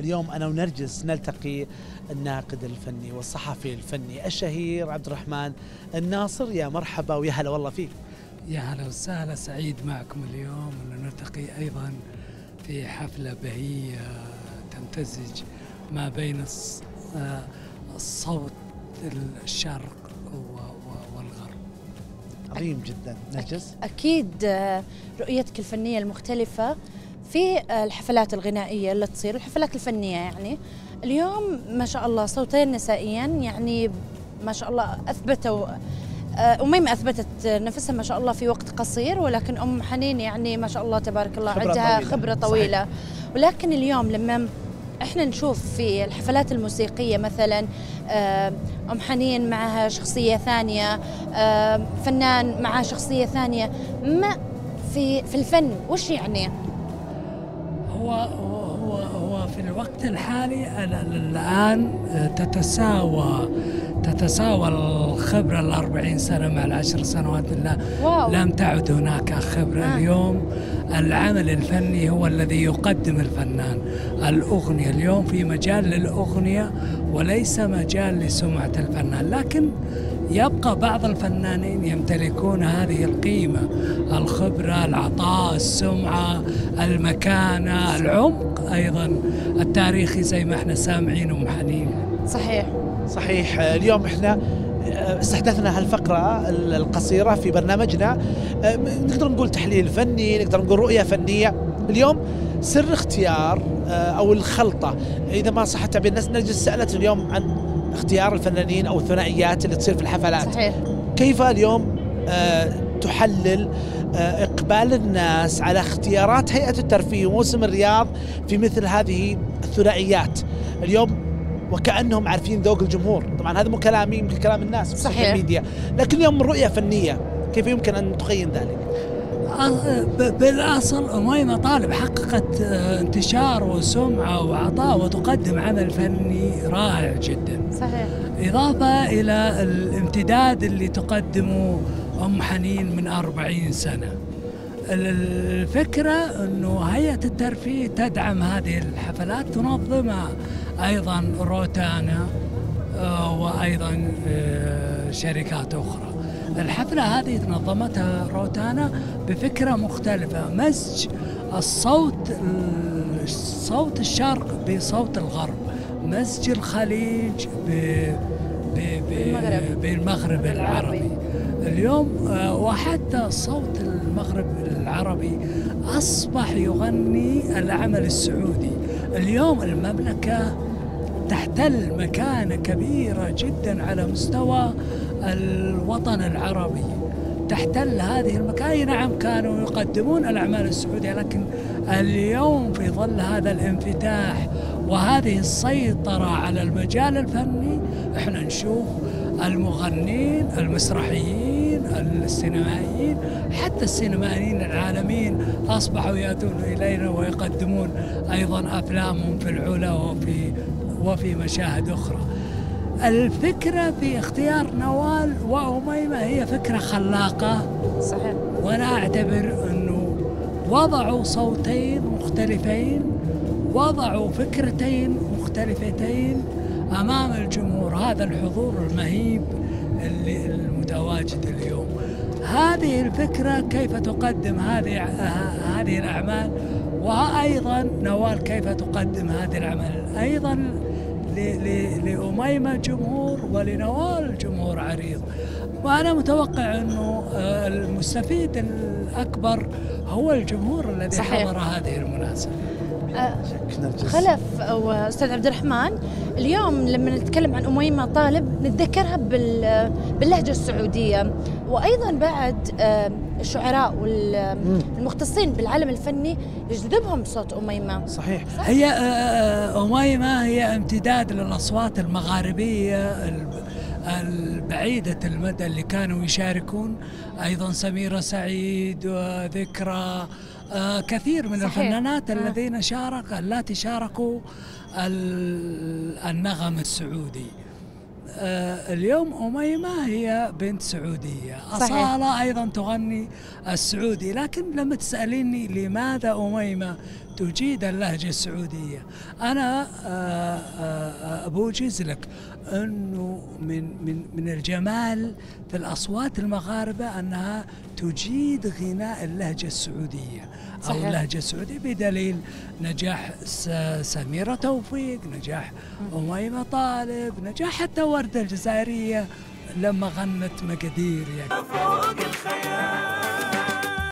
اليوم أنا ونرجس نلتقي الناقد الفني والصحفي الفني الشهير عبد الرحمن الناصر. يا مرحبا ويا هلا والله فيك. يا هلا وسهلا سعيد معكم اليوم. نلتقي أيضا في حفلة بهية تمتزج ما بين آه، الصوت الشرق والغرب. عظيم جدا. نرجس؟ أكيد آه، رؤيتك الفنية المختلفة في الحفلات الغنائية اللي تصير الحفلات الفنية يعني اليوم ما شاء الله صوتين نسائيا يعني ما شاء الله أثبتوا آه، أميمة أثبتت نفسها ما شاء الله في وقت قصير ولكن أم حنين يعني ما شاء الله تبارك الله خبرة عندها طويلة. خبرة طويلة صحيح. ولكن اليوم لما إحنا نشوف في الحفلات الموسيقية مثلا آه، أم حنين معها شخصية ثانية آه، فنان معها شخصية ثانية ما في في الفن وش يعني؟ هو هو هو في الوقت الحالي الآن تتساوى تتساوى الخبرة الأربعين سنة مع العشر سنوات لا واو. لم تعد هناك خبرة آه. اليوم العمل الفني هو الذي يقدم الفنان الأغنية اليوم في مجال للأغنية وليس مجال لسمعة الفنان لكن يبقى بعض الفنانين يمتلكون هذه القيمة الخبرة العطاء السمعة المكانة العمق أيضا التاريخي زي ما إحنا سامعين أم حنين صحيح. صحيح. اليوم إحنا استحدثنا هالفقرة القصيرة في برنامجنا. نقدر نقول تحليل فني نقدر نقول رؤية فنية. اليوم سر اختيار أو الخلطة. إذا ما صح تعبير الناس نجلس سألت اليوم عن اختيار الفنانين أو الثنائيات اللي تصير في الحفلات. صحيح. كيف اليوم آه، تحلل آه، إقبال الناس على اختيارات هيئة الترفيه وموسم الرياض في مثل هذه الثنائيات؟ اليوم وكأنهم عارفين ذوق الجمهور. طبعا هذا مو كلامي يمكن كلام الناس في. السوشيال ميديا. لكن اليوم رؤية فنية كيف يمكن أن تخيل ذلك؟ بالأصل اميمه طالب حققت آه، انتشار وسمعة وعطاء وتقدم عمل فني رائع جدا. صحيح. إضافة إلى الامتداد اللي تقدمه أم حنين من أربعين سنة. ال- الفكرة أنه هيئة الترفيه تدعم هذه الحفلات تنظمها أيضا روتانا آه، وأيضا آه، شركات أخرى. الحفلة هذه نظمتها روتانا بفكرة مختلفة. مزج الصوت ال- صوت الشرق بصوت الغرب. مزج الخليج ب ب- ب- بالمغرب. بالمغرب العربي. اليوم آه، وحتى صوت المغرب العربي أصبح يغني العمل السعودي. اليوم المملكة تحتل مكانة كبيرة جدا على مستوى الوطن العربي. تحتل هذه المكانة أي نعم كانوا يقدمون الأعمال السعودية لكن اليوم في ظل هذا الانفتاح وهذه السيطرة على المجال الفني إحنا نشوف المغنين المسرحيين السينمائيين حتى السينمائيين العالميين أصبحوا يأتون إلينا ويقدمون أيضا أفلامهم في العلا وفي وفي مشاهد أخرى. الفكرة في اختيار نوال وأميمة هي فكرة خلاقة. صحيح. وأنا أعتبر أنه وضعوا صوتين مختلفين وضعوا فكرتين مختلفتين أمام الجمهور. هذا الحضور المهيب اللي المتواجد اليوم. هذه الفكرة كيف تقدم هذه هذه الأعمال؟ وأيضا نوال كيف تقدم هذه الأعمال؟ أيضا لأميمة جمهور ولنوال جمهور عريض وأنا متوقع أنه آه، المستفيد الأكبر هو الجمهور الذي صحيح. حضر هذه المناسبة آه، خلف واستاذ عبد الرحمن اليوم لما نتكلم عن أميمة طالب نتذكرها بال- باللهجة السعودية. وأيضا بعد آه، الشعراء والمختصين بالعالم الفني يجذبهم صوت أميمة. صحيح. هي آه، أميمة هي امتداد للأصوات المغاربية الب- البعيدة المدى اللي كانوا يشاركون. أيضا سميرة سعيد وذكرى آه، كثير من صحيح. الفنانات آه. الذين شارك اللاتي شاركوا ال- النغم السعودي آه، اليوم أميمة هي بنت سعودية صحيح. أصالة أيضا تغني السعودي لكن لما تسأليني لماذا أميمة تجيد اللهجة السعودية. أنا آه، آه، أبوجز لك أنه من, من, من الجمال في الأصوات المغاربة أنها تجيد غناء اللهجة السعودية. أو صحيح. اللهجة السعودية بدليل نجاح س- سميرة توفيق نجاح أميمة طالب نجاح حتى وردة الجزائرية لما غنت مقادير يعني. فوق الخيال.